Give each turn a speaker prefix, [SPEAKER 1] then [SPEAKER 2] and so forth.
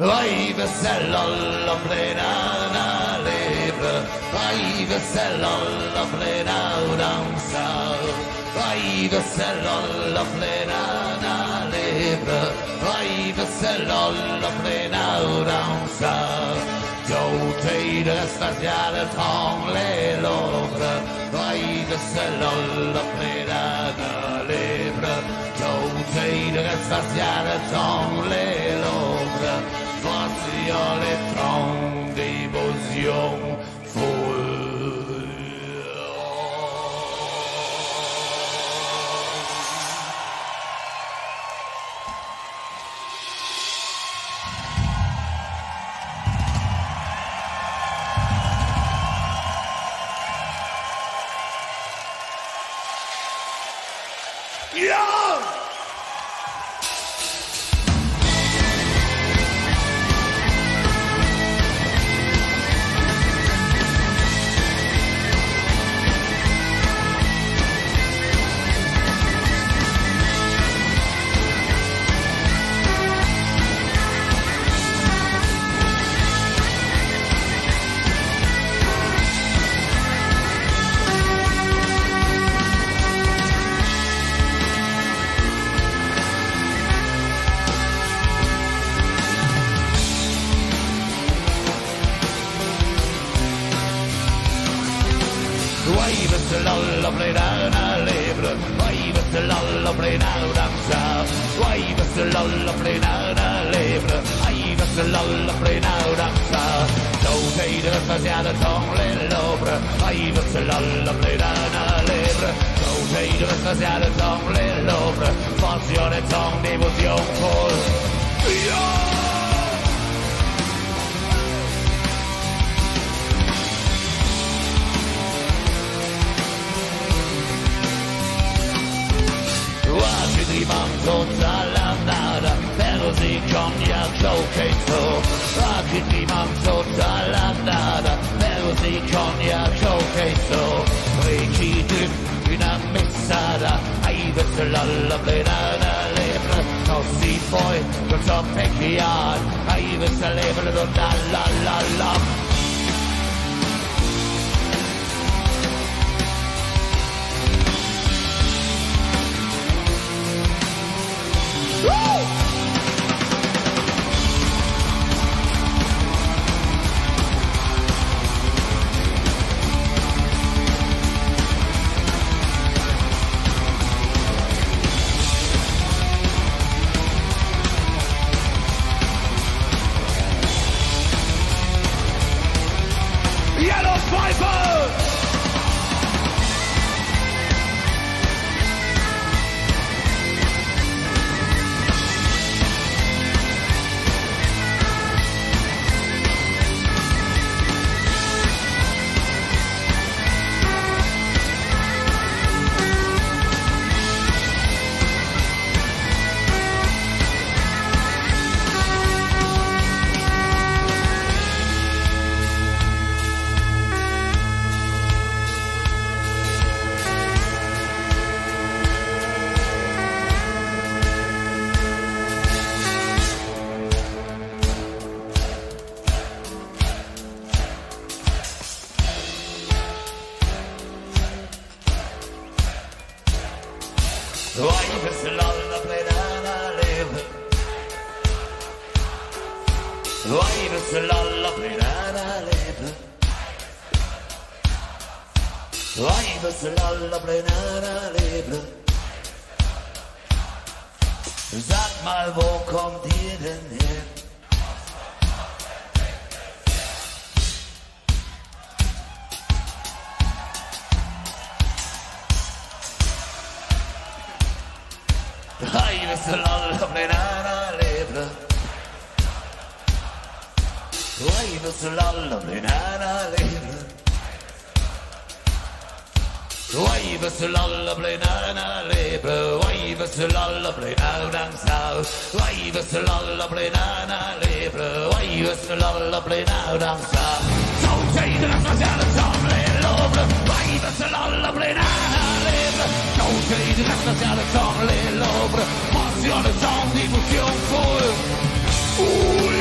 [SPEAKER 1] Vive c'est l'homme plena libre, vive c'est l'homme plena dansa, vive c'est l'homme plena libre, vive c'est l'homme plena dansa. Joe de spatiale tong les lobres, vive c'est l'homme plena libre, Joe de spatiale tong les lobres, les fronts des beaux yeux Yeah! Wave se l'alla plena libre, wave se l'alla plena danza, wave se l'alla plena libre, wave se l'alla plena danza. Sauter de spatiale dans les lobres, wave se l'alla plena libre, sauter de spatiale dans les lobres, passione dans dévotion folle. Yeah! rimanto dalla nada però dicono che tu che rimanto dalla nada però dicono che tu rigidi una messara hai visto la verana lebra non si può non so pecchiare hai visto lebra la la la la Virus lollaplenaralena. Virus lollaplenaralena. Sag mal, wo kommt ihr denn her? Virus lollaplenaralena. Vive se l'alla plenana libre Vive se l'alla plenana libre Vive se l'alla plenana danza Vive se l'alla plenana libre Vive se l'alla plenana danza Sauter de la sociale dans les lobres Vive se l'alla plenana libre Sauter de la sociale dans les lobres Passione dans l'émotion folle Ouh